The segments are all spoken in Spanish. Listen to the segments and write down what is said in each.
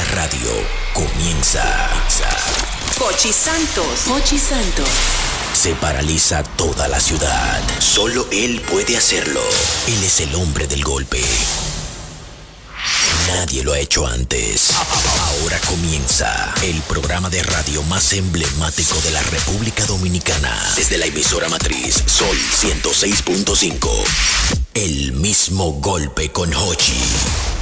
la radio comienza. Pochi Santos. Pochi Santos. Se paraliza toda la ciudad. Solo él puede hacerlo. Él es el hombre del golpe. Nadie lo ha hecho antes. Ahora comienza el programa de radio más emblemático de la República Dominicana. Desde la emisora matriz Sol 106.5. El mismo golpe con Hochi.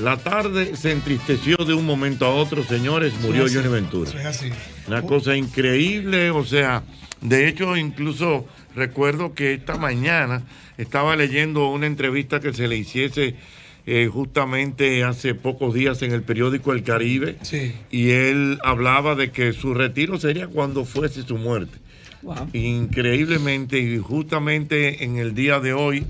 La tarde se entristeció de un momento a otro, señores, murió Johnny Ventura. es así. Una cosa increíble, o sea, de hecho incluso recuerdo que esta mañana estaba leyendo una entrevista que se le hiciese eh, justamente hace pocos días en el periódico El Caribe Sí. y él hablaba de que su retiro sería cuando fuese su muerte. Increíblemente y justamente en el día de hoy...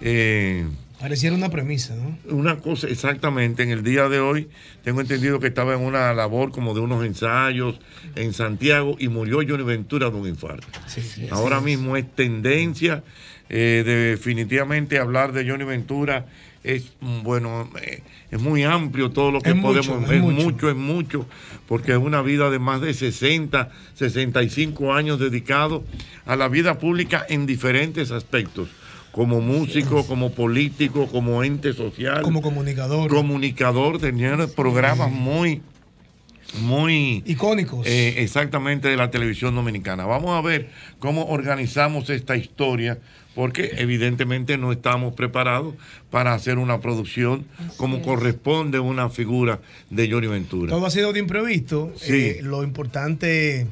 eh, Pareciera una premisa, ¿no? una cosa, exactamente, en el día de hoy tengo entendido que estaba en una labor como de unos ensayos en Santiago y murió Johnny Ventura de un infarto. Sí, sí, Ahora sí. mismo es tendencia, eh, definitivamente hablar de Johnny Ventura es, mm, bueno, eh, es muy amplio todo lo que Es mucho, podemos, es es mucho. mucho, es mucho, porque es una vida de más de 60, 65 años dedicado a la vida pública en diferentes aspectos, como músico, como político, como ente social Como comunicador. comunicador, tenía programas muy, muy Icónicos. eh, exactamente de la televisión dominicana. Vamos a ver cómo organizamos esta historia, porque evidentemente no estamos preparados para hacer una producción como corresponde a una figura de Johnny Ventura. Todo ha sido de imprevisto. Sí. Eh, lo importante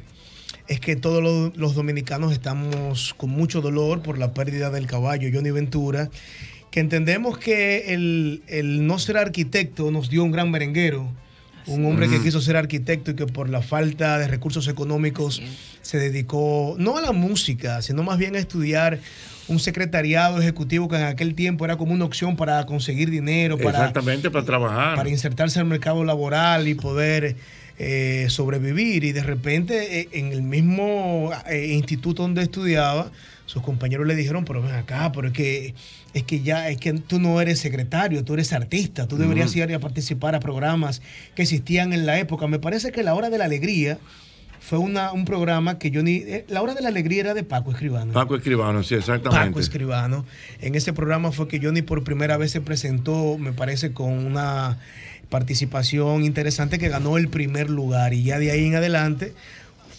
es que todos los, los dominicanos estamos con mucho dolor por la pérdida del caballo Johnny Ventura, que entendemos que el, el no ser arquitecto nos dio un gran merenguero. Un hombre que quiso ser arquitecto y que por la falta de recursos económicos se dedicó no a la música, sino más bien a estudiar un secretariado ejecutivo que en aquel tiempo era como una opción para conseguir dinero, para, Exactamente, para trabajar. para insertarse al mercado laboral y poder eh, sobrevivir. Y de repente eh, en el mismo eh, instituto donde estudiaba, sus compañeros le dijeron, pero ven acá, pero es que, es que ya, es que tú no eres secretario, tú eres artista, tú deberías ir a participar a programas que existían en la época. Me parece que La Hora de la Alegría fue una, un programa que yo ni... eh, la Hora de la Alegría era de Paco Escribano. Paco Escribano, sí, exactamente. Paco Escribano. En ese programa fue que Johnny por primera vez se presentó, me parece, con una participación interesante que ganó el primer lugar y ya de ahí en adelante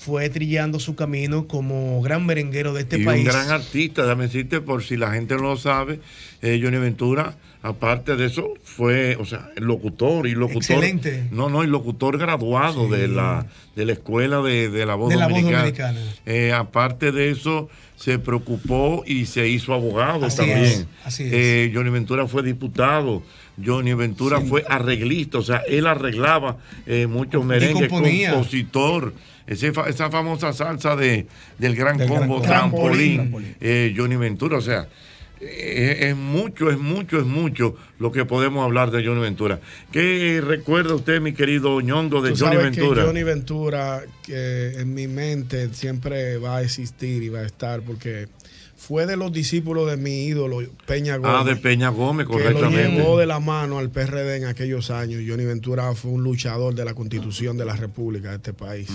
fue trillando su camino como gran merenguero de este y país. un gran artista, déjame decirte, por si la gente no lo sabe, eh, Johnny Ventura, aparte de eso, fue, o sea, locutor y locutor. Excelente. No, no, y locutor graduado Sí. de la de la escuela de, de la voz De la voz dominicana. dominicana. Eh, aparte de eso, se preocupó y se hizo abogado Así también. es, así es. Eh, Johnny Ventura fue diputado. Johnny Ventura fue arreglista, o sea, él arreglaba eh, muchos merengues, compositor. Ese esa famosa salsa de, del gran Del combo combo. trampolín, Trampolín. eh, Johnny Ventura, o sea, eh, es mucho, es mucho, es mucho lo que podemos hablar de Johnny Ventura. ¿Qué recuerda usted, mi querido ñongo, de Tú Johnny sabes Ventura? que Johnny Ventura, que en mi mente siempre va a existir y va a estar, porque fue de los discípulos de mi ídolo, Peña Gómez. ah, de Peña Gómez, que lo correctamente. llevó de la mano al PRD en aquellos años. Johnny Ventura fue un luchador de la constitución de la República de este país.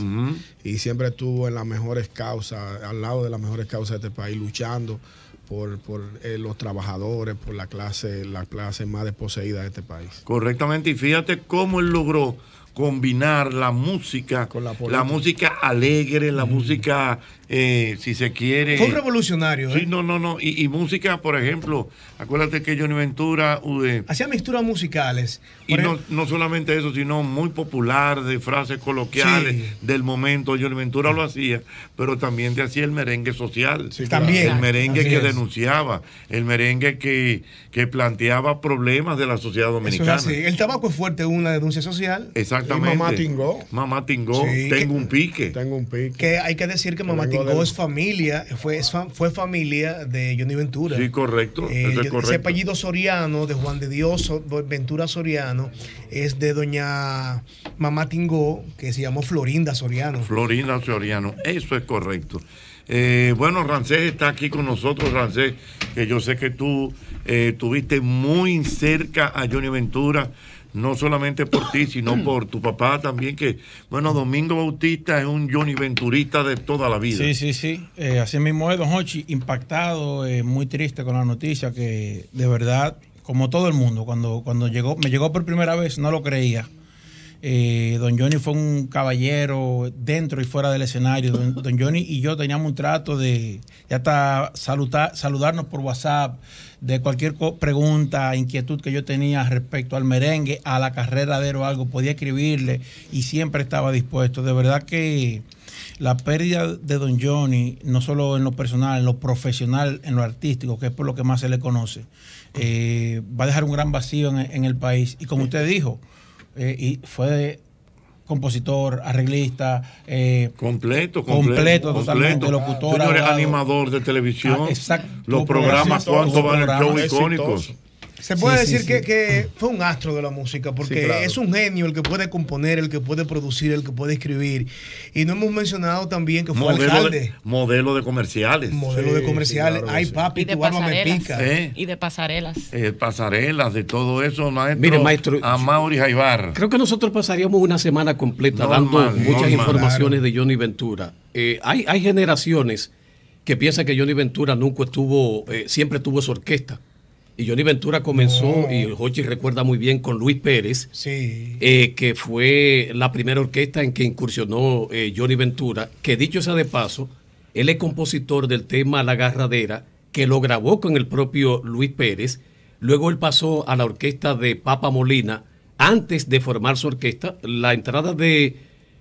Y siempre estuvo en las mejores causas, al lado de las mejores causas de este país, luchando por, por eh, los trabajadores, por la clase, la clase más desposeída de este país. Correctamente, y fíjate cómo él logró combinar la música, Con la la, música alegre, la música, eh, si se quiere. Fue un revolucionario. Sí, ¿eh? no, no, no. Y, y música, por ejemplo, acuérdate que Johnny Ventura, Hacía mixturas musicales. y Por no, ejemplo, no solamente eso, sino muy popular, de frases coloquiales Sí. del momento. Johnny Ventura lo hacía, pero también te hacía el merengue social. Sí, También. El merengue Así que es. denunciaba, el merengue que, que planteaba problemas de la sociedad eso es dominicana. así. El tabaco es fuerte, una denuncia social. Exactamente. Y Mamá Tingó. Mamá Tingó, Sí, tengo que- un pique. Tengo un pique. Que hay que decir que Mamá vengo Del- es familia, fue, es fue familia de Johnny Ventura. Sí, correcto. Eh, es ese apellido Soriano, de Juan de Dios Ventura Soriano, es de doña Mamá Tingó, que se llamó Florinda Soriano. Florinda Soriano, eso es correcto. Eh, bueno, Rancés está aquí con nosotros, Rancés, que yo sé que tú eh, tuviste muy cerca a Johnny Ventura. No solamente por ti, sino por tu papá también, que, bueno, Domingo Bautista es un Johnny Venturista de toda la vida. Sí, sí, sí. Eh, así mismo es, don Hochi, impactado, eh, muy triste con la noticia que de verdad, como todo el mundo, cuando, cuando llegó, me llegó por primera vez, no lo creía. Eh, don Johnny fue un caballero dentro y fuera del escenario. Don, don Johnny y yo teníamos un trato de ya hasta saludar, saludarnos por WhatsApp, de cualquier pregunta, inquietud que yo tenía respecto al merengue, a la carrera de él o algo, podía escribirle y siempre estaba dispuesto. De verdad que la pérdida de Don Johnny, no solo en lo personal, en lo profesional, en lo artístico, que es por lo que más se le conoce, eh, va a dejar un gran vacío en, en el país. Y como usted dijo, eh, y fue compositor, arreglista, eh, Completo, completo, completo. totalmente, locutor, animador de televisión. Ah, exacto. Los programas, Exitoso, cuánto van el show icónicos. Se puede Sí, decir sí. Que, que fue un astro de la música, porque Sí, claro. es un genio el que puede componer, el que puede producir, el que puede escribir. Y no hemos mencionado también que fue Modelo alcalde, de, modelo de comerciales. modelo Sí, de sí, comerciales. claro Ay, sí. papi, Y de tu me pasarelas. pica. ¿Eh? Y de pasarelas. Eh, pasarelas, de todo eso, maestro. Mire, maestro, A Mauri Jaibar. Creo que nosotros pasaríamos una semana completa Normal, dando muchas normal. informaciones de Johnny Ventura. Eh, hay, hay generaciones que piensan que Johnny Ventura nunca estuvo, eh, siempre tuvo su orquesta. Y Johnny Ventura comenzó, y Hochi recuerda muy bien, con Luis Pérez, Sí. eh, que fue la primera orquesta en que incursionó eh, Johnny Ventura, que dicho sea de paso, él es compositor del tema La Garradera, que lo grabó con el propio Luis Pérez. Luego él pasó a la orquesta de Papa Molina. Antes de formar su orquesta, la entrada de,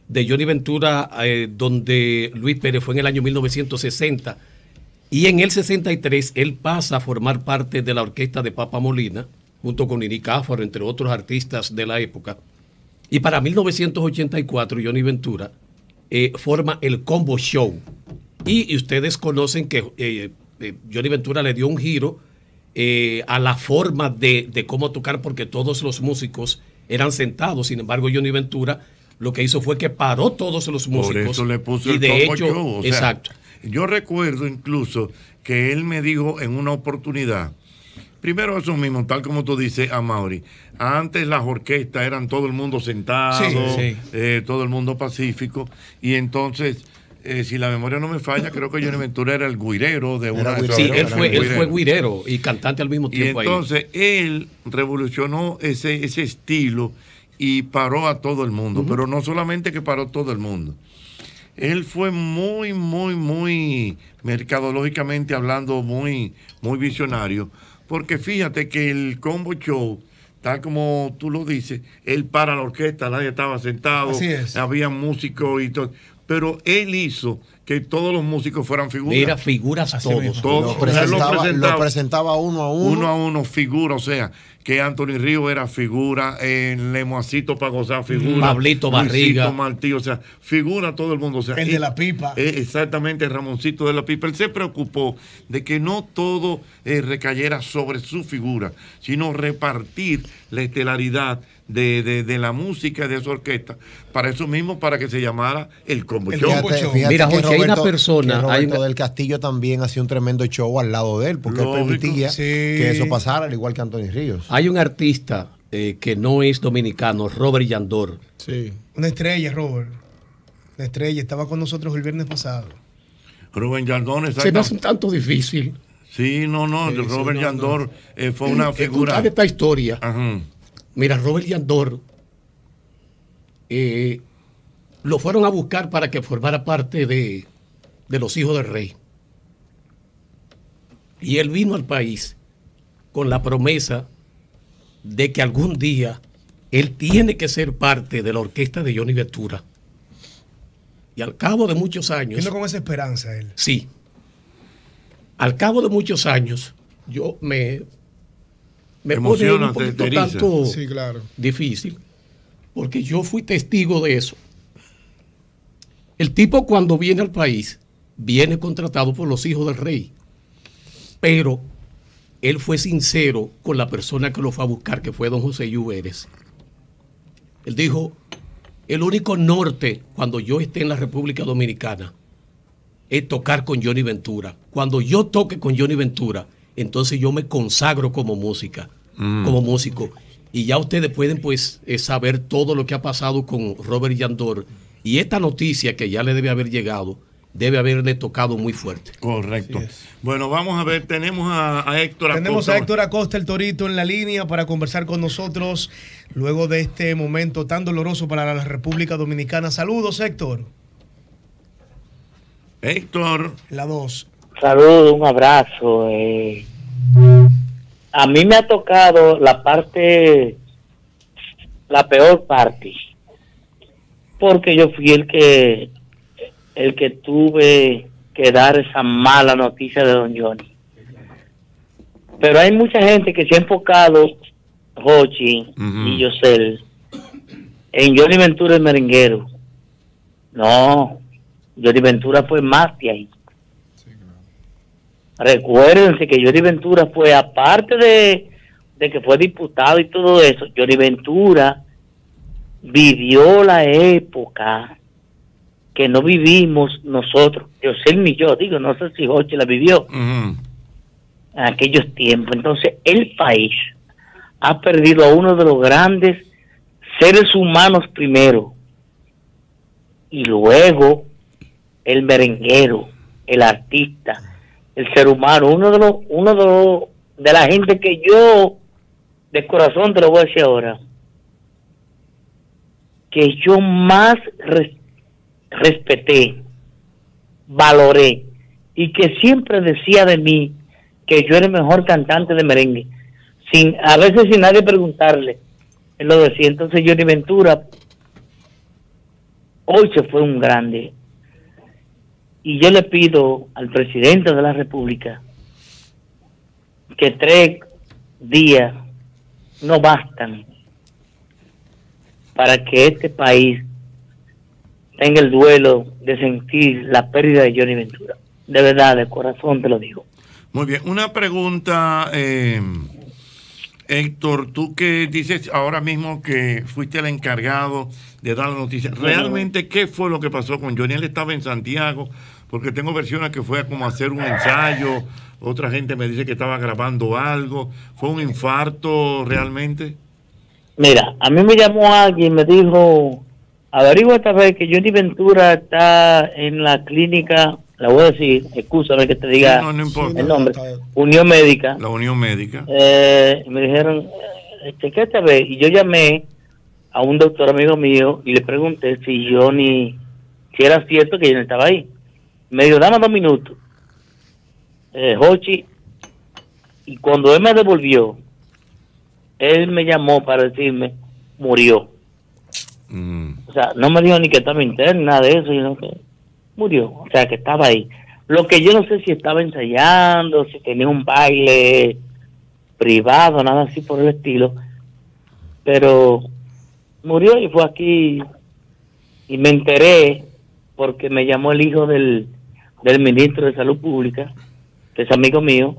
de Johnny Ventura, eh, donde Luis Pérez fue en el año 1960, y en el 63 él pasa a formar parte de la orquesta de Papa Molina, junto con Nini Cáfaro, entre otros artistas de la época. Y para 1984 Johnny Ventura eh, forma el Combo Show. Y, y ustedes conocen que eh, eh, Johnny Ventura le dio un giro a la forma de, de cómo tocar, porque todos los músicos eran sentados. Sin embargo, Johnny Ventura lo que hizo fue que paró todos los músicos. Por eso le puso y el de combo hecho, show, o sea, exacto. Yo recuerdo incluso que él me dijo en una oportunidad, primero eso mismo, tal como tú dices, a Mauri, antes las orquestas eran todo el mundo sentado, Sí, sí. eh, todo el mundo pacífico, y entonces, eh, si la memoria no me falla, creo que Johnny Ventura era el guirero de una de esas- Sí, él fue, él guirero. fue guirero y cantante al mismo Y tiempo ahí. entonces él revolucionó ese, ese estilo y paró a todo el mundo, pero no solamente que paró todo el mundo. Él fue muy, muy, muy mercadológicamente hablando, muy, muy visionario, porque fíjate que el combo show, tal como tú lo dices, él para la orquesta, nadie estaba sentado, Así es. había músicos y todo, pero él hizo que todos los músicos fueran figuras. Mira, figuras Así todos. Todos. Lo presentaba, lo presentaba uno a uno. uno a uno figura, o sea, que Anthony Río era figura, eh, Lemoacito para gozar figura, Pablito Luisito Barriga. Martí, o sea, figura todo el mundo. O sea, El de la pipa. eh, exactamente, Ramoncito de la pipa. Él se preocupó de que no todo eh, recayera sobre su figura, sino repartir la estelaridad de, de- de la música de esa orquesta, para eso mismo, para que se llamara el combo El show. Fíjate, fíjate Mira, Jorge, hay una persona, hay Roberto una- del Castillo también hacía un tremendo show al lado de él, porque Lógico. él permitía Sí. que eso pasara, al igual que Anthony Ríos. Hay un artista eh, que no es dominicano, Robert Yandor. Sí. Una estrella, Robert. Una estrella. Estaba con nosotros el viernes pasado. Rubén Yandón, Se me hace un tanto difícil Sí, no, no, Sí, sí, Robert no, Yandor eh, fue una figura. esta historia. Ajá. Mira, Robert Yandor eh, lo fueron a buscar para que formara parte de, de los hijos del rey. Y él vino al país con la promesa de que algún día él tiene que ser parte de la orquesta de Johnny Ventura. Y al cabo de muchos años... Vino con esa esperanza él. Sí. Al cabo de muchos años, yo me, me pone Emociona, un te- poquito tanto Sí, claro. difícil, porque yo fui testigo de eso. El tipo cuando viene al país, viene contratado por los hijos del rey, pero él fue sincero con la persona que lo fue a buscar, que fue don José Lluveres. Él dijo, el único norte cuando yo esté en la República Dominicana es tocar con Johnny Ventura. Cuando yo toque con Johnny Ventura, entonces yo me consagro como música, como músico. y ya ustedes pueden pues eh, saber todo lo que ha pasado con Robert Yandor y esta noticia que ya le debe haber llegado debe haberle tocado muy fuerte. Correcto. Bueno, vamos a ver, tenemos a, a Héctor Acosta. Tenemos a Héctor Acosta, el Torito, en la línea para conversar con nosotros luego de este momento tan doloroso para la República Dominicana. Saludos, Héctor. Héctor. La voz. Saludos, un abrazo. eh. A mí me ha tocado la parte, la peor parte, porque yo fui el que, el que tuve que dar esa mala noticia de Don Johnny. Pero hay mucha gente que se ha enfocado, Jochi y Yosel, en Johnny Ventura el merenguero. No, Johnny Ventura fue más de ahí. Recuérdense que Johnny Ventura fue, aparte de, de que fue diputado y todo eso, Johnny Ventura vivió la época que no vivimos nosotros, yo sé ni yo, digo, no sé si Jochi la vivió. En aquellos tiempos. Entonces, el país ha perdido a uno de los grandes seres humanos primero. Y luego el merenguero, el artista, el ser humano, uno de los, uno de los, de la gente que yo de corazón te lo voy a decir ahora, que yo más res- respeté, valoré y que siempre decía de mí que yo era el mejor cantante de merengue, sin a veces sin nadie preguntarle, él lo decía. Entonces Johnny Ventura hoy se fue un grande y yo le pido al presidente de la República que tres días no bastan para que este país tenga el duelo de sentir la pérdida de Johnny Ventura. De verdad, de corazón te lo digo. Muy bien, una pregunta, eh, Héctor, tú que dices ahora mismo que fuiste el encargado de dar la noticia, ¿realmente qué fue lo que pasó con Johnny? Él estaba en Santiago, porque tengo versiones que fue como a hacer un ensayo, otra gente me dice que estaba grabando algo, ¿fue un infarto realmente? Mira, a mí me llamó alguien y me dijo, averigua esta vez que Johnny Ventura está en la clínica, la voy a decir, excúsame que te diga No, no importa. el nombre, Unión Médica. La Unión Médica. Eh, me dijeron, eh, chequete a ver, y yo llamé a un doctor amigo mío y le pregunté si Johnny, si era cierto que Johnny estaba ahí. Me dijo, dame dos minutos. Eh, Hochi, y cuando él me devolvió, él me llamó para decirme, murió. O sea, no me dijo ni que estaba interna, nada de eso, sino que murió. O sea, que estaba ahí. Lo que yo no sé si estaba ensayando, si tenía un baile privado, nada así por el estilo. Pero murió y fue aquí y me enteré porque me llamó el hijo del, del ministro de Salud Pública, que es amigo mío,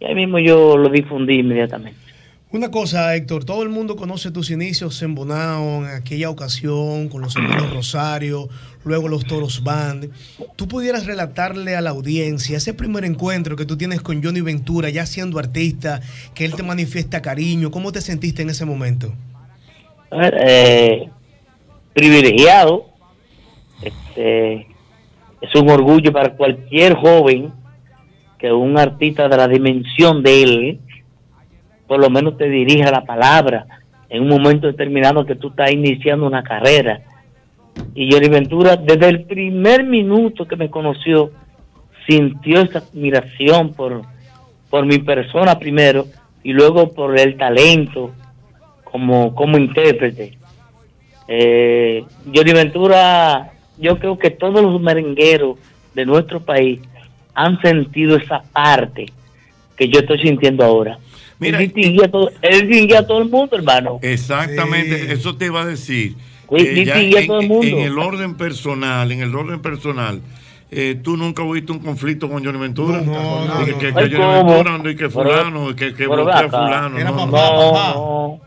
y ahí mismo yo lo difundí inmediatamente. Una cosa, Héctor, todo el mundo conoce tus inicios en Bonao, en aquella ocasión, con los hermanos Rosario, luego los Toros Band. ¿Tú pudieras relatarle a la audiencia ese primer encuentro que tú tienes con Johnny Ventura, ya siendo artista, que él te manifiesta cariño? ¿Cómo te sentiste en ese momento? A ver, eh, privilegiado. Este, es un orgullo para cualquier joven que un artista de la dimensión de él, por lo menos te dirija la palabra en un momento determinado que tú estás iniciando una carrera. Y Johnny Ventura, desde el primer minuto que me conoció, sintió esa admiración por, por mi persona primero y luego por el talento como, como intérprete. Eh, Ventura, yo creo que todos los merengueros de nuestro país han sentido esa parte que yo estoy sintiendo ahora. Mira, él, distinguía a todo, él distinguía a todo el mundo, hermano. Exactamente, eso te iba a decir. Sí, sí, ya sí, a en, todo el mundo. en el orden personal, en el orden personal, eh, tú nunca viste un conflicto con Johnny Ventura. no, que, no. que, que Johnny. Ventura, no, y que Pero- fulano, y que, que pero bloquea fulano. Era no, papá, no.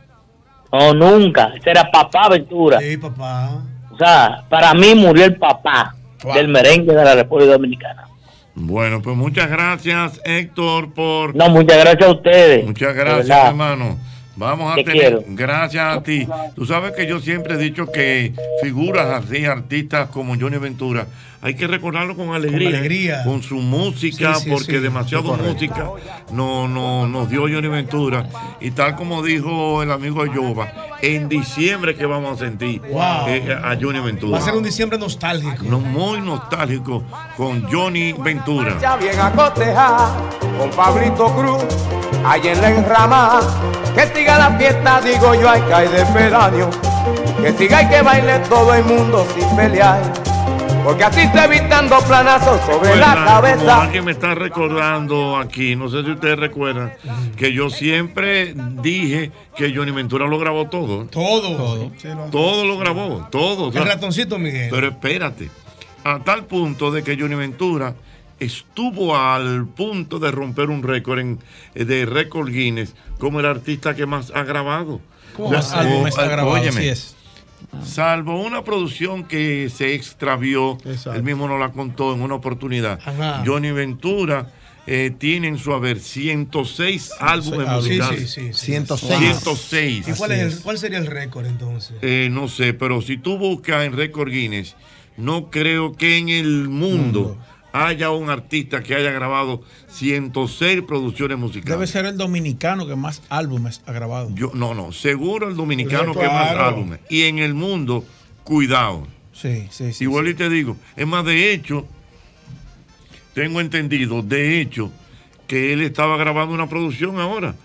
No, no, nunca. Ese era papá Ventura. Sí, papá. Sea, para mí murió el papá del merengue de la República Dominicana. Bueno, pues muchas gracias, Héctor, por. No, muchas gracias a ustedes. Muchas gracias, hermano. Vamos a Te tener, quiero. gracias a ti. Tú sabes que yo siempre he dicho que figuras así, artistas como Johnny Ventura, hay que recordarlo con alegría. alegría. Con su música, Sí, sí, porque sí. demasiado música no, no, nos dio Johnny Ventura. Y tal como dijo el amigo Ayoba, en diciembre que vamos a sentir Wow. eh, a Johnny Ventura. Va a ser un diciembre nostálgico. No, muy nostálgico con Johnny Ventura. Ya bien a cotejar con Pablito Cruz, ahí en la enrama. Que siga la fiesta, digo yo, hay que hay de pedaño. Que siga y que baile todo el mundo sin pelear. Porque así se evitan dos planazos sobre la cabeza. alguien me está recordando aquí, no sé si ustedes recuerdan, que yo siempre dije que Johnny Ventura lo grabó todo. Todo. Todo lo grabó, todo. o sea, El ratoncito Miguel. pero espérate, a tal punto de que Johnny Ventura estuvo al punto de romper un récord en, de récord Guinness como el artista que más ha grabado. ¿Cómo más álbumes ha grabado? Es. Salvo una producción que se extravió, él mismo nos la contó en una oportunidad. Ajá. Johnny Ventura eh, tiene en su haber 106 álbumes Sí, musicales. sí, sí, sí. 106. ¿Y cuál, es el- cuál sería el récord entonces? Eh, no sé, pero si tú buscas en Record Guinness, no creo que en el mundo, haya un artista que haya grabado 106 producciones musicales. Debe ser el dominicano que más álbumes ha grabado. Yo, no, no, seguro el dominicano Claro. que más álbumes. Y en el mundo, cuidado. Sí, sí, sí. Igual y te digo, es más, de hecho, tengo entendido, de hecho, que él estaba grabando una producción ahora.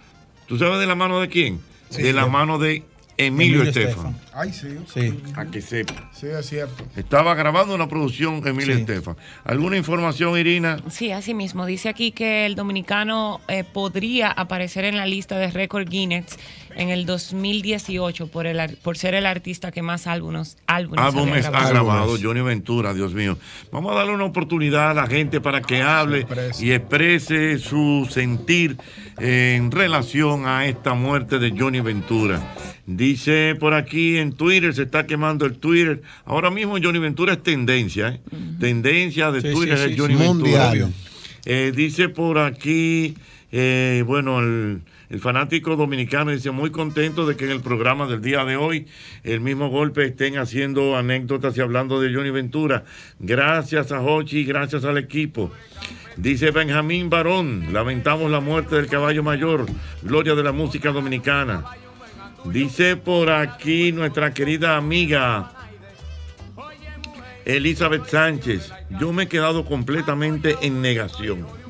¿Tú sabes de la mano de quién? Sí. de la mano de Emilio, Emilio Estefan. Ay, sí. Sí. A que sepa. Sí, es cierto. Estaba grabando una producción Emilio Estefan. ¿Alguna información, Irina? Sí, así mismo. Dice aquí que el dominicano eh, podría aparecer en la lista de récord Guinness en el 2018 por, el, ar- por ser el artista que más álbumes, álbumes, ha grabado. grabado Johnny Ventura, Dios mío. Vamos a darle una oportunidad a la gente para que hable y exprese su sentir en relación a esta muerte de Johnny Ventura. Dice por aquí en Twitter, se está quemando el Twitter. Ahora mismo Johnny Ventura es tendencia, ¿eh? Tendencia de Sí, Twitter sí, es sí, Johnny sí. Ventura. Mundial. Eh, dice por aquí, eh, bueno, el, el fanático dominicano dice muy contento de que en el programa del día de hoy el mismo golpe estén haciendo anécdotas y hablando de Johnny Ventura. Gracias a Hochi, gracias al equipo. Dice Benjamín Barón, lamentamos la muerte del caballo mayor, gloria de la música dominicana. Dice por aquí nuestra querida amiga Elizabeth Sánchez, yo me he quedado completamente en negación.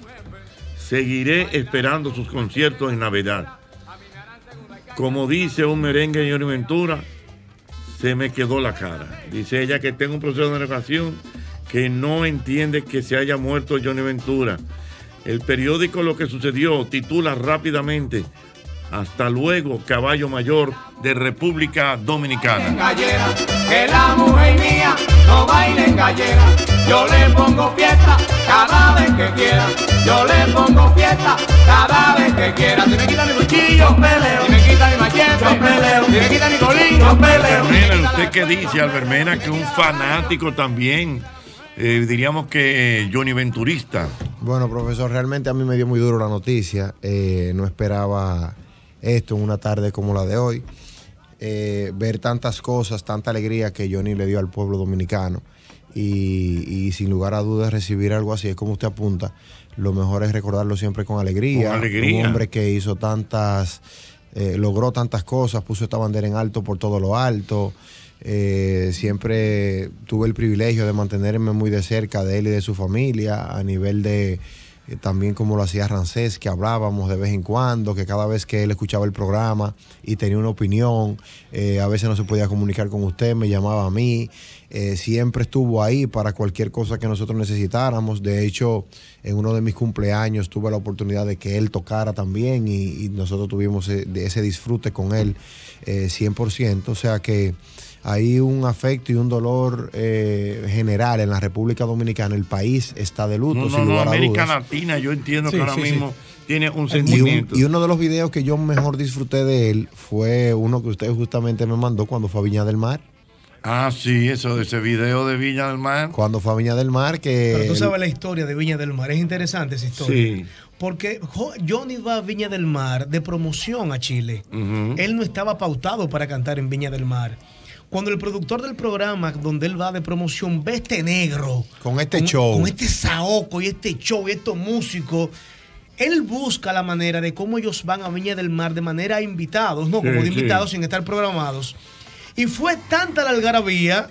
Seguiré esperando sus conciertos en Navidad. Como dice un merengue de Johnny Ventura, se me quedó la cara. Dice ella que tengo un proceso de negación que no entiende que se haya muerto Johnny Ventura. El periódico Lo que sucedió titula rápidamente Hasta luego, caballo mayor de República Dominicana. que la mujer mía no baile en gallera. Yo le pongo fiesta cada vez que quiera. Yo le pongo fiesta cada vez que quiera. Si me quita mi cuchillo, peleo. Si me quita mi machete, yo peleo. Si me quita mi colín, yo peleo. ¿usted qué dice, Albermena? Que un fanático también, eh, diríamos que Johnny Venturista. Bueno, profesor, realmente a mí me dio muy duro la noticia. Eh, no esperaba esto en una tarde como la de hoy. Eh, ver tantas cosas, tanta alegría que Johnny le dio al pueblo dominicano. Y, y sin lugar a dudas recibir algo así, es como usted apunta, lo mejor es recordarlo siempre con alegría. Con alegría. Un hombre que hizo tantas, eh, logró tantas cosas, puso esta bandera en alto por todo lo alto. Eh, siempre tuve el privilegio de mantenerme muy de cerca de él y de su familia a nivel de eh, también como lo hacía Rancés, que hablábamos de vez en cuando, que cada vez que él escuchaba el programa y tenía una opinión, eh, a veces no se podía comunicar con usted, me llamaba a mí, eh, siempre estuvo ahí para cualquier cosa que nosotros necesitáramos. De hecho, en uno de mis cumpleaños tuve la oportunidad de que él tocara también y, y nosotros tuvimos de ese disfrute con él eh, 100%. O sea que hay un afecto y un dolor eh, general en la República Dominicana. El país está de luto, No, no, sin no, lugar a América dudas. Latina, yo entiendo Sí, que ahora sí, sí. mismo tiene un Y, un- sentimiento. y uno de los videos que yo mejor disfruté de él fue uno que usted justamente me mandó cuando fue a Viña del Mar. Ah, sí, eso, ese video de Villa del Mar. Cuando fue a Viña del Mar, que... Pero tú sabes la historia de Viña del Mar. Es interesante esa historia. Sí. Porque Jo- Johnny va a Viña del Mar de promoción a Chile. Él no estaba pautado para cantar en Viña del Mar. Cuando el productor del programa donde él va de promoción ve este negro Con este show. con este saoco y este show y estos músicos, él busca la manera de cómo ellos van a Viña del Mar de manera invitados, no Sí, como de sí. invitados sin estar programados. Y fue tanta la algarabía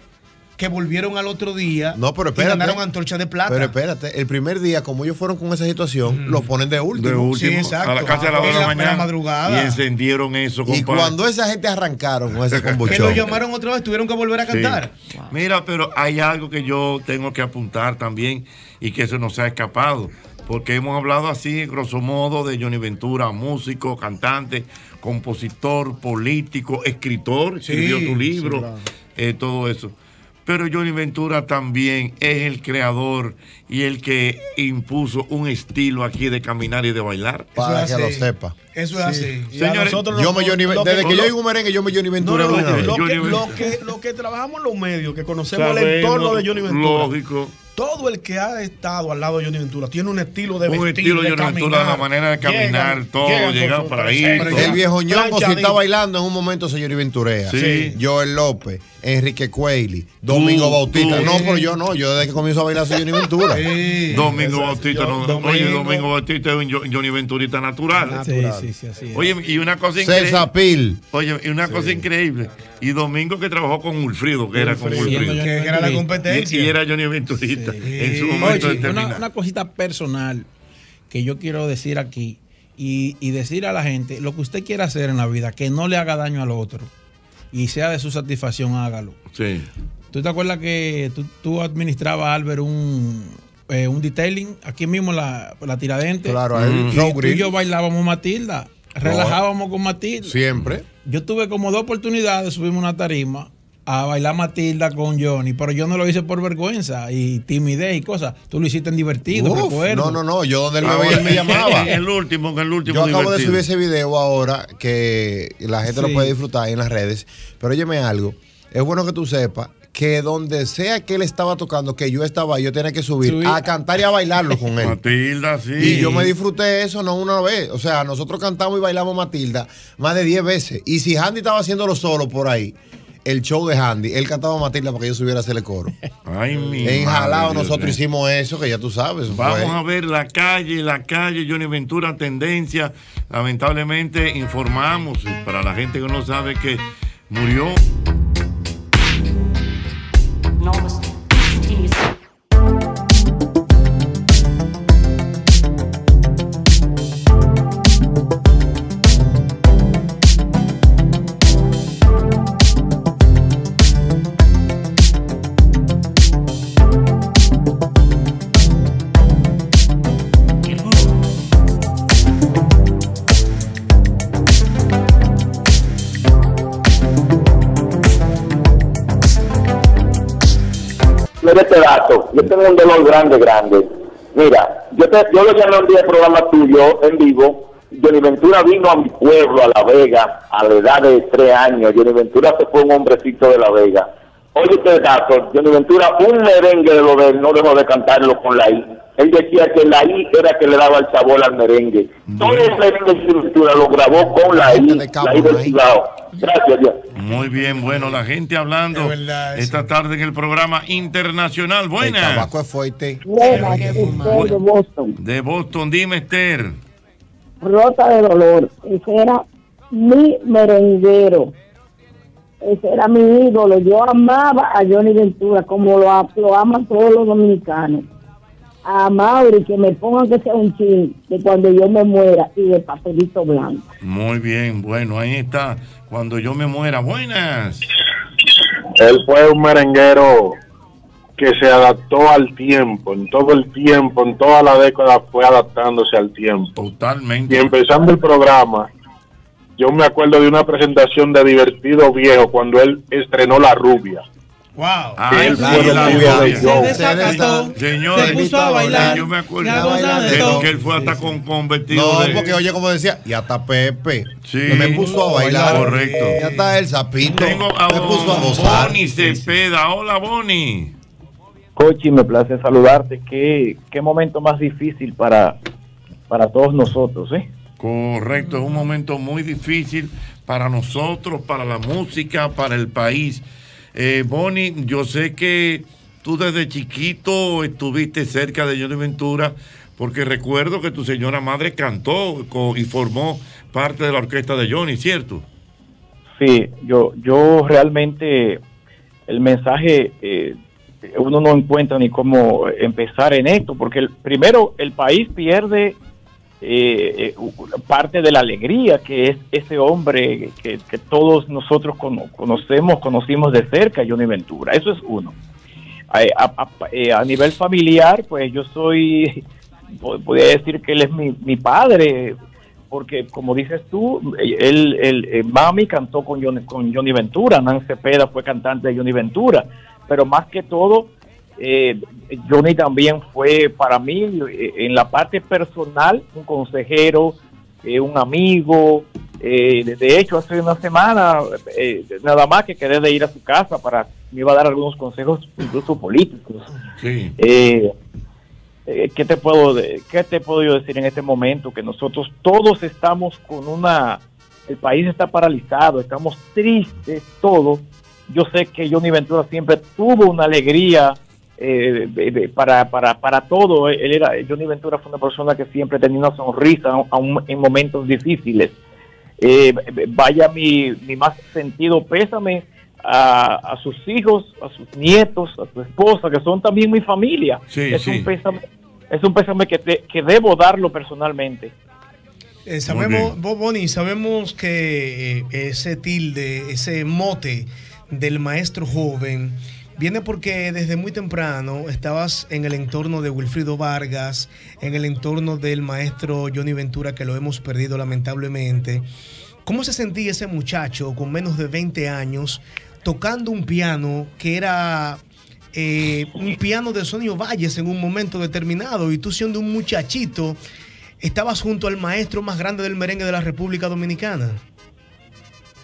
que volvieron al otro día No, pero y espérate. ganaron antorcha de plata. Pero espérate, el primer día, como ellos fueron con esa situación, los ponen de último. De último, a la casa de la hora de la mañana. madrugada. Y encendieron eso, Y compadre. cuando esa gente arrancaron con ese que lo llamaron otra vez, tuvieron que volver a Sí. cantar. Mira, pero hay algo que yo tengo que apuntar también y que se nos ha escapado. Porque hemos hablado así, grosso modo, de Johnny Ventura, músico, cantante, compositor, político, escritor, escribió tu libro, sí, claro. eh, todo eso. Pero Johnny Ventura también es el creador y el que impuso un estilo aquí de caminar y de bailar. Para Eso que lo sepa. Eso es así. Señores, nosotros Yo me Johnny, desde que yo oigo un merengue, yo me Johnny Ventura. no, lo, que, Johnny lo, Ventura. que, lo que trabajamos en los medios, que conocemos el entorno de Johnny Ventura. Lógico. Todo el que ha estado al lado de Johnny Ventura tiene un estilo de Un vestir, estilo de Johnny Ventura, la manera de caminar, todo, llegan por ahí. El viejo ñongo, si está bailando, en un momento se Johnny Venturea. Sí. Joel López, Enrique Cueli, Domingo Tú, Bautista. tú. No, pero yo no. Yo desde que comienzo a bailar soy Johnny Ventura. Sí. Domingo es, Bautista, yo- no, Domingo- oye, Domingo Bautista es un Jo- Johnny Venturita natural. Sí, Natural. sí, sí, así es. Oye, y una cosa increíble. César Pil. Oye, y una cosa increíble. Y Domingo que trabajó con Ulfrido, que era con Ulfrido. Que era la competencia. Y, y era Johnny Venturita en su momento Oye, una, una cosita personal que yo quiero decir aquí y, y decir a la gente, lo que usted quiera hacer en la vida, que no le haga daño al otro y sea de su satisfacción, hágalo. Sí. ¿Tú te acuerdas que tú, tú administrabas, Albert, un, eh, un detailing aquí mismo la, la Tiradentes? Claro, a él. Mm. Y Road tú y yo bailábamos Matilda, relajábamos con Matilda. Siempre. Yo tuve como dos oportunidades de subirme una tarima a bailar Matilda con Johnny, pero yo no lo hice por vergüenza y timidez y cosas. Tú lo hiciste en divertido, Uf, recuerdo. no, no, no. Yo donde él me veía, él me llamaba. En el último, en el último. Yo acabo de subir ese video ahora que la gente lo puede disfrutar ahí en las redes. Pero óyeme algo. Es bueno que tú sepas que donde sea que él estaba tocando, que yo estaba, ahí, yo tenía que subir Subir. a cantar y a bailarlo con él. Matilda, sí. Y yo me disfruté eso no una vez. O sea, nosotros cantamos y bailamos Matilda más de 10 veces. Y si Handy estaba haciéndolo solo por ahí, el show de Handy, él cantaba Matilda para que yo subiera a hacerle coro. Ay, mi En madre, Jalao Dios nosotros hicimos eso, que ya tú sabes. Vamos fue. a ver la calle, la calle, Johnny Ventura, tendencia. Lamentablemente informamos, para la gente que no sabe, que murió Este dato, yo tengo un dolor grande, grande. Mira, yo, te, yo lo llamé un día al programa tuyo en vivo. Johnny Ventura vino a mi pueblo, a La Vega, a la edad de tres años. Johnny Ventura se fue un hombrecito de La Vega. Oye este dato, Johnny Ventura, un merengue de lo de él, no dejó de cantarlo con la I. Él decía que la I era que le daba el sabor al merengue. Todo el merengue Ventura lo grabó con la I, la I del. Cibao. Gracias, Dios. Muy bien, bueno, la gente hablando verdad, esta sí. tarde en el programa internacional. El Buenas. tabaco es fuerte. Buenas, de Boston. De Boston, dime Esther. Rota de dolor. Ese era mi merenguero. Ese era mi ídolo. Yo amaba a Johnny Ventura como lo, lo aman todos los dominicanos. A Mauri, que me pongan que sea un chin de cuando yo me muera y de papelito blanco. Muy bien, bueno, ahí está. Cuando yo me muera, buenas. Él fue un merenguero que se adaptó al tiempo, en todo el tiempo, en toda la década fue adaptándose al tiempo. Y Totalmente. empezando el programa, yo me acuerdo de una presentación de Divertido Viejo cuando él estrenó La Rubia. Wow. Ay, él sí, fue Se desacató, Señores, se puso a bailar. yo me acuerdo de que él fue hasta con, con vestido No, de... porque oye, como decía, y hasta Pepe. Sí. Me puso a bailar. Correcto. Ya está el sapito. Tengo a me puso a gozar. Bonnie Cepeda. Hola, Bonnie. Cochi, me place saludarte. ¿Qué, qué momento más difícil para, para todos nosotros, ¿eh? Correcto, es un momento muy difícil para nosotros, para la música, para el país. Eh, Bonnie, yo sé que tú desde chiquito estuviste cerca de Johnny Ventura, porque recuerdo que tu señora madre cantó y formó parte de la orquesta de Johnny, ¿cierto? Sí, yo, yo realmente el mensaje, eh, uno no encuentra ni cómo empezar en esto, porque el, primero el país pierde eh, eh, parte de la alegría que es ese hombre que, todos nosotros cono- conocemos, conocimos de cerca, Johnny Ventura. Eso es uno. A, eh, nivel familiar, pues yo soy, po- podría decir que él es mi, padre, porque como dices tú, él, él, eh, Mami cantó con Johnny, con Johnny Ventura, Nan Cepeda fue cantante de Johnny Ventura, pero más que todo, eh, Johnny también fue para mí, eh, en la parte personal, un consejero, eh, un amigo. eh, de- hecho, hace una semana, eh, nada más que quedé de ir a su casa para, me iba a dar algunos consejos, incluso políticos. Sí. ¿qué, te puedo ¿Qué te puedo yo decir en este momento? Que nosotros todos estamos con una... El país está paralizado, estamos tristes todos. Yo sé que Johnny Ventura siempre tuvo una alegría eh, de- de- para, para, para todo. Él era, Johnny Ventura fue una persona que siempre tenía una sonrisa aun en momentos difíciles. Eh, vaya mi, mi más sentido pésame a, a sus hijos, a sus nietos, a su esposa, que son también mi familia. Sí, es, sí. Un pésame, es un pésame que, te- que debo darlo personalmente. Eh, sabemos, Bo- Bonnie, sabemos que eh, ese tilde, ese mote del maestro joven viene porque desde muy temprano estabas en el entorno de Wilfrido Vargas, en el entorno del maestro Johnny Ventura, que lo hemos perdido lamentablemente. ¿Cómo se sentía ese muchacho con menos de 20 años tocando un piano que era eh, un piano de Sonio Valles en un momento determinado y tú siendo un muchachito estabas junto al maestro más grande del merengue de la República Dominicana?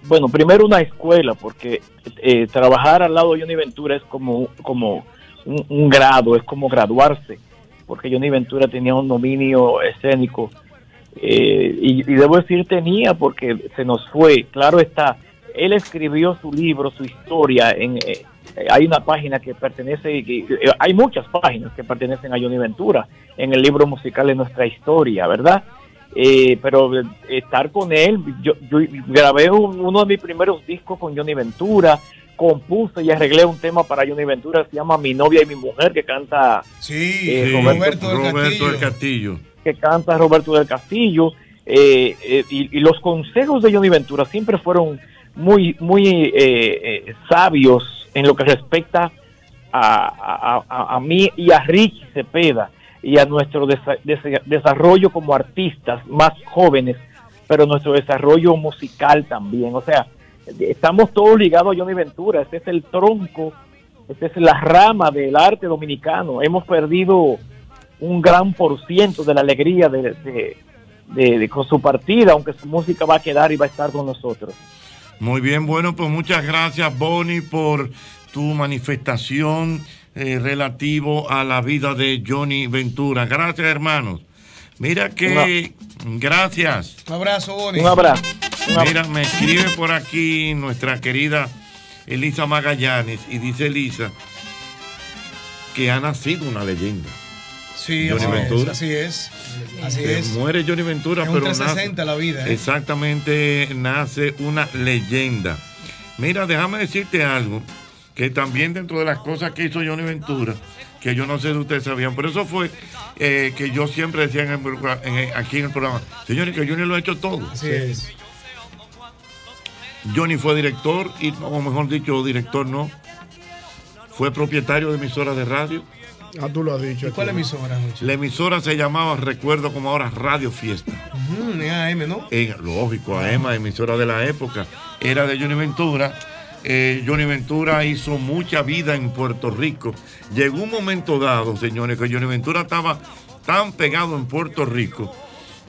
Bueno, primero una escuela, porque eh, trabajar al lado de Johnny Ventura es como, como un, grado, es como graduarse, porque Johnny Ventura tenía un dominio escénico. eh, y, debo decir tenía porque se nos fue, claro está, él escribió su libro, su historia, en, eh, hay una página que pertenece, eh, hay muchas páginas que pertenecen a Johnny Ventura en el libro musical de nuestra historia, ¿verdad? Eh, pero estar con él, yo, yo grabé un- uno de mis primeros discos con Johnny Ventura, compuse y arreglé un tema para Johnny Ventura, se llama Mi novia y mi mujer, que canta sí, eh, Roberto, del Castillo. que canta Roberto del Castillo, eh, eh, y, y los consejos de Johnny Ventura siempre fueron muy, muy eh, sabios en lo que respecta a, a- a- a mí y a Richie Cepeda y a nuestro desa- desa- desarrollo como artistas más jóvenes, pero nuestro desarrollo musical también. O sea, estamos todos ligados a Johnny Ventura, este es el tronco, esta es la rama del arte dominicano. Hemos perdido un gran por ciento de la alegría de- con su partida, aunque su música va a quedar y va a estar con nosotros. Muy bien, bueno, pues muchas gracias, Bonnie, por tu manifestación eh, relativo a la vida de Johnny Ventura. Gracias, hermanos. Mira que. Gracias. Un abrazo, Bonnie. Un abrazo. Mira, me escribe por aquí nuestra querida Elisa Magallanes y dice Elisa que ha nacido una leyenda. Sí, Johnny así Ventura. es, así es. Así Que es. muere Johnny Ventura, Es un pero 360 la vida, ¿eh? Exactamente, nace una leyenda. Mira, déjame decirte algo, que también dentro de las cosas que hizo Johnny Ventura, que yo no sé si ustedes sabían, por eso fue eh, que yo siempre decía en el programa- en el- aquí en el programa, señores, que Johnny lo ha hecho todo. Así es. Johnny fue director, y, o mejor dicho, director no, fue propietario de emisoras de radio. Ah, tú lo has dicho. ¿Y cuál emisora, Jochi? La emisora se llamaba, recuerdo como ahora, Radio Fiesta. En AM, ¿no? En, lógico, AEMA, emisora de la época, era de Johnny Ventura. Eh, Johnny Ventura hizo mucha vida en Puerto Rico. Llegó un momento dado, señores, que Johnny Ventura estaba tan pegado en Puerto Rico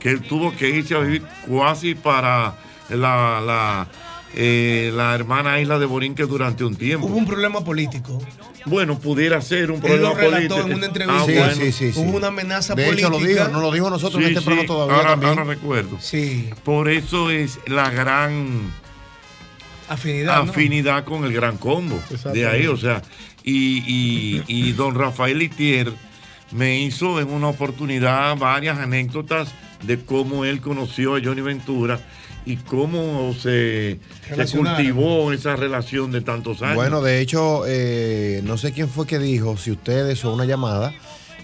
que él tuvo que irse a vivir casi para la, la, eh, la hermana Isla de Borinque durante un tiempo. Hubo un problema político. Bueno, pudiera ser un Él problema lo relató político. en una entrevista. Ah, bueno. Hubo una amenaza De hecho, política. lo dijo, no lo dijo nosotros en Sí, este programa sí, todavía ahora, también. ahora recuerdo. Sí. Por eso es la gran Afinidad. ¿no? afinidad con el gran combo. De ahí, o sea, y, y- y don Rafael Itier me hizo en una oportunidad varias anécdotas de cómo él conoció a Johnny Ventura y cómo se, cultivó esa relación de tantos años. Bueno, de hecho, eh, no sé quién fue que dijo, si ustedes o una llamada,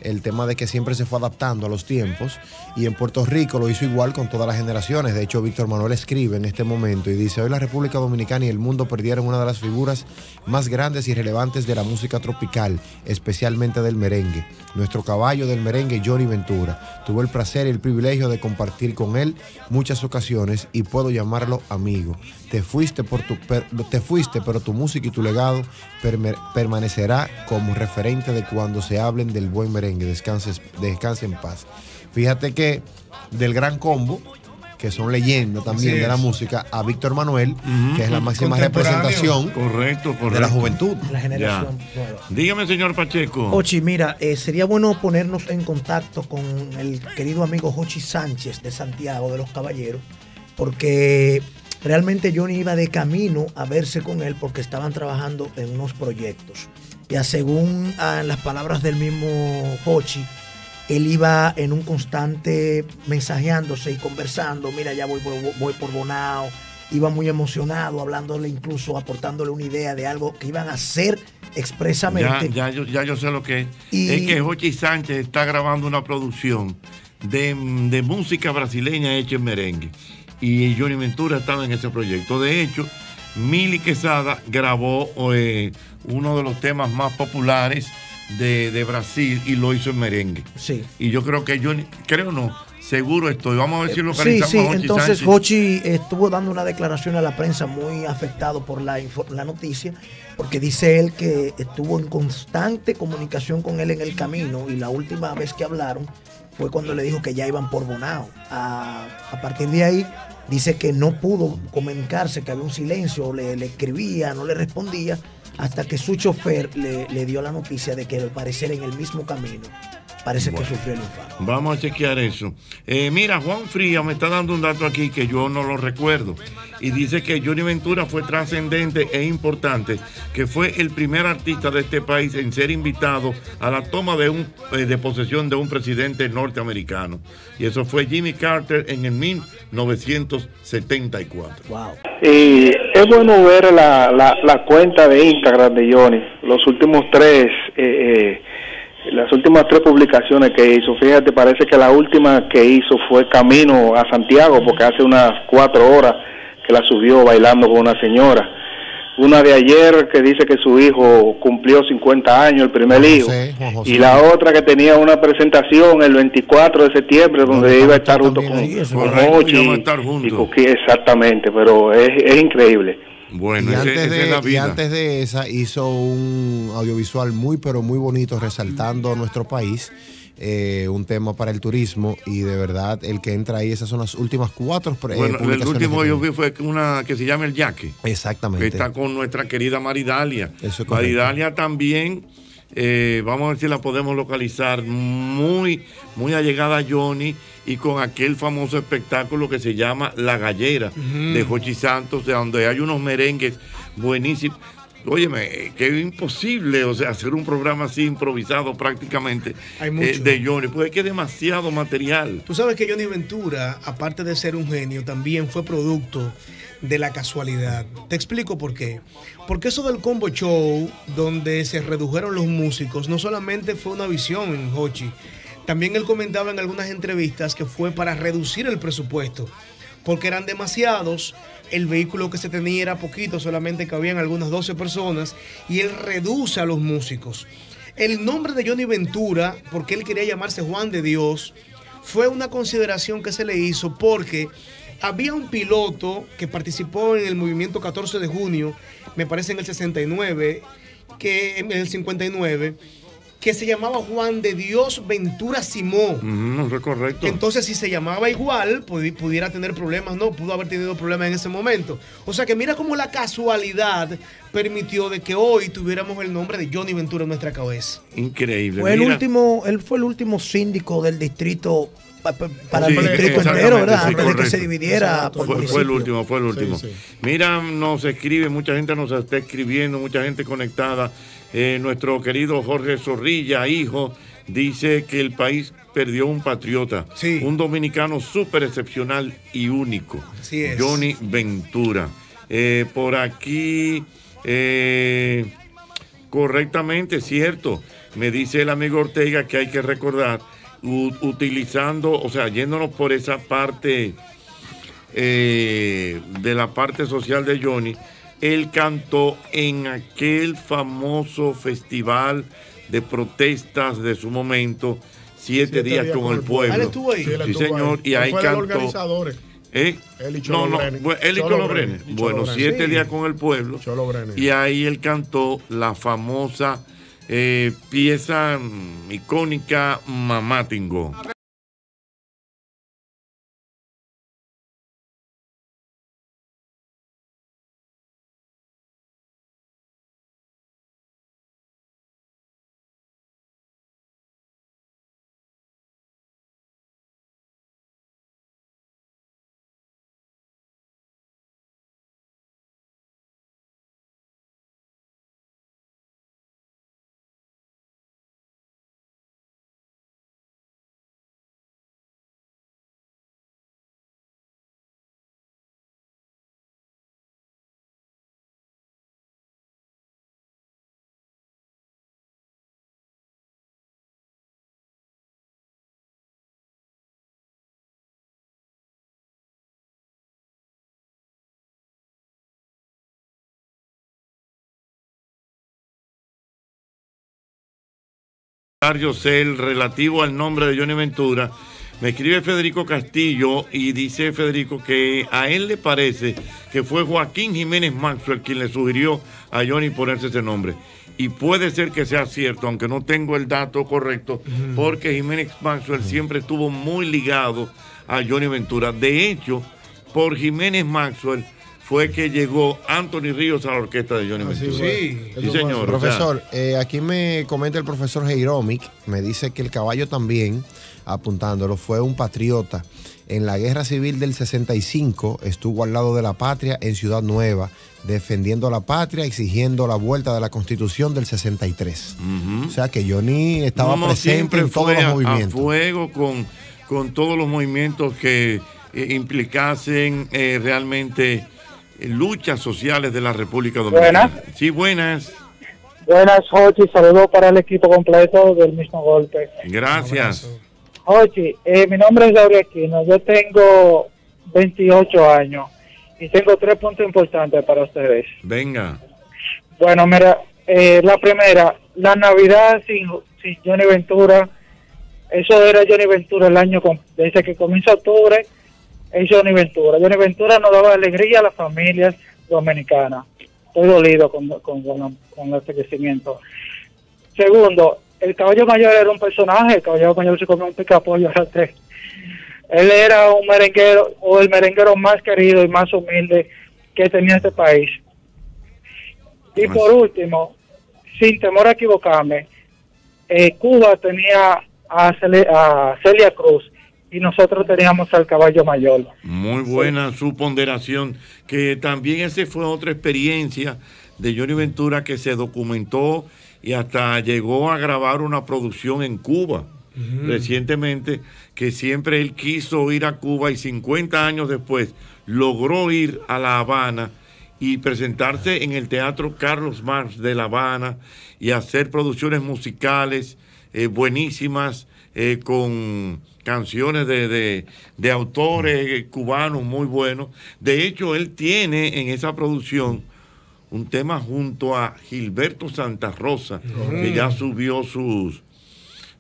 el tema de que siempre se fue adaptando a los tiempos y en Puerto Rico lo hizo igual con todas las generaciones. De hecho, Víctor Manuel escribe en este momento y dice, hoy la República Dominicana y el mundo perdieron una de las figuras más grandes y relevantes de la música tropical, especialmente del merengue. Nuestro caballo del merengue, Johnny Ventura. Tuve el placer y el privilegio de compartir con él muchas ocasiones y puedo llamarlo amigo. Te fuiste, por tu, te fuiste pero tu música y tu legado perme- permanecerá como referente de cuando se hablen del buen merengue. Descanses, descanse en paz. Fíjate que del gran combo, que son leyendas también de la música, a Víctor Manuel, que es la máxima representación Correcto, correcto. de la juventud. La generación. Dígame, señor Pacheco. Ochi, mira, eh, sería bueno ponernos en contacto con el querido amigo Jochi Sánchez de Santiago de los Caballeros, porque realmente Johnny iba de camino a verse con él porque estaban trabajando en unos proyectos. Ya según ah, las palabras del mismo Jochi, él iba en un constante mensajeándose y conversando, mira, ya voy, voy, voy por Bonao, iba muy emocionado, hablándole incluso, aportándole una idea de algo que iban a hacer expresamente. ya, yo, ya yo sé lo que es. Y- Es que Jochi Sánchez está grabando una producción de, de música brasileña hecha en merengue. Y Johnny Ventura estaba en ese proyecto. De hecho, Mili Quesada grabó eh, uno de los temas más populares de, de Brasil y lo hizo en merengue. Sí. Y yo creo que Johnny, creo no, seguro estoy. Vamos a ver si Sí, localizamos sí, a Jochi entonces Sánchez. Hochi estuvo dando una declaración a la prensa muy afectado por la, la noticia, porque dice él que estuvo en constante comunicación con él en el camino y la última vez que hablaron fue cuando le dijo que ya iban por Bonao. A, a partir de ahí dice que no pudo comunicarse, que había un silencio, le, le escribía, no le respondía, hasta que su chofer le, le dio la noticia de que al parecer en el mismo camino parece Bueno. que sufrió el infarto. Vamos a chequear eso. Eh, mira, Juan Fría me está dando un dato aquí que yo no lo recuerdo. Y dice que Johnny Ventura fue trascendente e importante, que fue el primer artista de este país en ser invitado a la toma de, un, eh, de posesión de un presidente norteamericano. Y eso fue Jimmy Carter en el 1974. Wow. Y es bueno ver la, la, la cuenta de Instagram de Johnny, los últimos tres, eh, eh, las últimas tres publicaciones que hizo. Fíjate, parece que la última que hizo fue Camino a Santiago, porque hace unas cuatro horas que la subió bailando con una señora. Una de ayer que dice que su hijo cumplió 50 años, el primer hijo. José. Y la otra que tenía una presentación el 24 de septiembre donde iba a estar junto con, con Mochi y exactamente, pero es, es increíble. Bueno, y, ese- antes esa es de, y vida. antes de esa hizo un audiovisual muy pero muy bonito resaltando nuestro país, eh, un tema para el turismo y de verdad el que entra ahí, esas son las últimas cuatro eh, Bueno, el último que yo vi fue una que se llama El Yaque. Exactamente. Que está con nuestra querida Maridalia. Eso es. Maridalia también, eh, vamos a ver si la podemos localizar, muy, muy allegada a Johnny y con aquel famoso espectáculo que se llama La Gallera de Jochi Santos, de donde hay unos merengues buenísimos. Óyeme, que imposible, o sea, hacer un programa así improvisado prácticamente Hay mucho. eh, de Johnny, porque es que es demasiado material. Tú sabes que Johnny Ventura, aparte de ser un genio, también fue producto de la casualidad. Te explico por qué. Porque eso del combo show, donde se redujeron los músicos, no solamente fue una visión en Hochi, también él comentaba en algunas entrevistas que fue para reducir el presupuesto, porque eran demasiados, el vehículo que se tenía era poquito, solamente cabían algunas 12 personas, y él reduce a los músicos. El nombre de Johnny Ventura, porque él quería llamarse Juan de Dios, fue una consideración que se le hizo porque había un piloto que participó en el movimiento 14 de junio, me parece en el 69, que en el 59, que se llamaba Juan de Dios Ventura Simón. Mm, correcto. Entonces, si se llamaba igual, pudi- pudiera tener problemas, no, pudo haber tenido problemas en ese momento. O sea que mira cómo la casualidad permitió de que hoy tuviéramos el nombre de Johnny Ventura en nuestra cabeza. Increíble. Fue el último, él fue el último síndico del distrito pa- pa- para Sí, el distrito entero, ¿verdad? sí, Antes de que se dividiera por Fue, fue el último, fue el último. Sí, sí. Mira, nos escribe, mucha gente nos está escribiendo, mucha gente conectada. Eh, nuestro querido Jorge Zorrilla, hijo, dice que el país perdió un patriota, un dominicano súper excepcional y único. Así es. Johnny Ventura. Eh, por aquí, eh, correctamente, cierto. Me dice el amigo Ortega que hay que recordar, utilizando, o sea, yéndonos por esa parte eh, de la parte social de Johnny, él cantó en aquel famoso festival de protestas de su momento, Siete, días, con, el pueblo. Él estuvo ahí. Sí, estuvo señor, ahí. y ahí cantó. organizadores. ¿Eh? Él y Cholo no, no, él y Cholo Brenes. Brenes. Y Cholo Bueno, Brenes. siete días con el pueblo. Cholo Brenes. Y ahí él cantó la famosa eh, pieza mm, icónica Mamá Tingo. Cel relativo al nombre de Johnny Ventura. Me escribe Federico Castillo y dice Federico que a él le parece que fue Joaquín Jiménez Maxwell quien le sugirió a Johnny ponerse ese nombre. Y puede ser que sea cierto, aunque no tengo el dato correcto, porque Jiménez Maxwell siempre estuvo muy ligado a Johnny Ventura. De hecho, por Jiménez Maxwell fue que llegó Anthony Ríos a la orquesta de Johnny Ventura. Sí, señor. o sea, Profesor, eh, aquí me comenta el profesor Heiromic, me dice que el caballo también, apuntándolo, fue un patriota. En la guerra civil del 65 estuvo al lado de la patria en Ciudad Nueva, defendiendo la patria, exigiendo la vuelta de la constitución del 63. O sea que Johnny estaba No, no, presente siempre en todos fue los a- movimientos. A fuego con, con todos los movimientos que eh, implicasen eh, realmente eh, luchas sociales de la República Dominicana. Buenas. Sí, buenas. Buenas, Jochi. Saludos para el equipo completo del mismo golpe. Gracias. Jochi, eh, mi nombre es Gabriel Aquino. Yo tengo 28 años y tengo tres puntos importantes para ustedes. Venga. Bueno, mira, eh, la primera, la Navidad sin, sin Johnny Ventura, eso era Johnny Ventura el año, con- desde que comienza octubre, es Johnny Ventura. Johnny Ventura nos daba alegría a las familias dominicanas. Estoy dolido con, con, con, con este crecimiento. Segundo, el caballo mayor era un personaje, el caballo mayor se comió un picapollo a tres. Él era un merenguero, o el merenguero más querido y más humilde que tenía este país. Y por último, sin temor a equivocarme, eh, Cuba tenía a, a Celia Cruz y nosotros teníamos al caballo mayor. Muy buena su ponderación, que también esa fue otra experiencia de Johnny Ventura que se documentó y hasta llegó a grabar una producción en Cuba. Recientemente, que siempre él quiso ir a Cuba y 50 años después logró ir a La Habana y presentarse en el Teatro Carlos Marx de La Habana y hacer producciones musicales eh, buenísimas eh, con canciones de, de- de autores cubanos muy buenos. De hecho, él tiene en esa producción un tema junto a Gilberto Santa Rosa, que ya subió sus,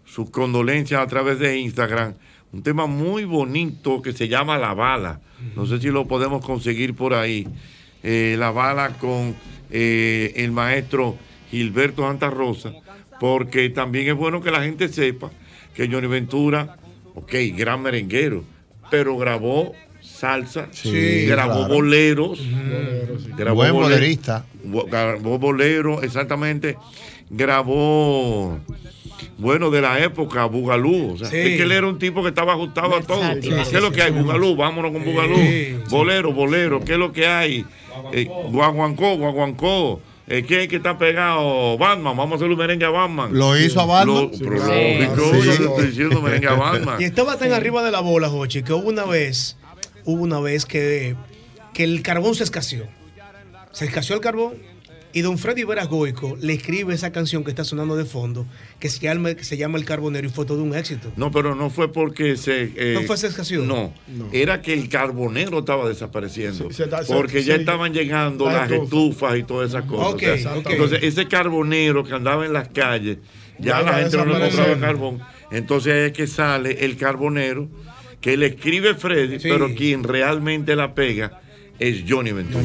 sus condolencias a través de Instagram. Un tema muy bonito que se llama La Bala. No sé si lo podemos conseguir por ahí. Eh, la Bala con eh, el maestro Gilberto Santa Rosa. porque también es bueno que la gente sepa que Johnny Ventura, ok, gran merenguero, pero grabó salsa, Sí, grabó claro. boleros, grabó Buen bole- bolerista. bo- grabó boleros, exactamente, grabó, bueno, de la época, Bugalú, o sea, Sí. es que él era un tipo que estaba ajustado a todo. ¿Qué Sí, es lo sí, que hay? sí. Bugalú, vámonos con Bugalú. Sí, Bolero, bolero, ¿qué es lo que hay? Eh, guaguancó, guaguancó. Eh, ¿Quién es que está pegado? Batman, vamos a hacer un merengue a Batman. ¿Lo hizo a Batman? Lo- Sí, pero claro. lógico, Sí. yo te estoy diciendo merengue a Batman. Y estaba tan arriba de la bola, Jochi, que hubo una vez, hubo una vez que, que el carbón se escaseó. Se escaseó el carbón y don Freddy Veras Goico le escribe esa canción que está sonando de fondo, que se llama, que se llama El Carbonero y fue todo un éxito. No, pero no fue porque se. eh, ¿No fue escaseó? No, era que el carbonero estaba desapareciendo. Se se- porque ya estaban llegando La las estufa. estufas y todas esas cosas. Ok, O sea. Entonces, ese carbonero que andaba en las calles, ya Ya la gente no le compraba carbón. Entonces es que sale el carbonero que le escribe Freddy, Sí. pero quien realmente la pega es Johnny Ventura.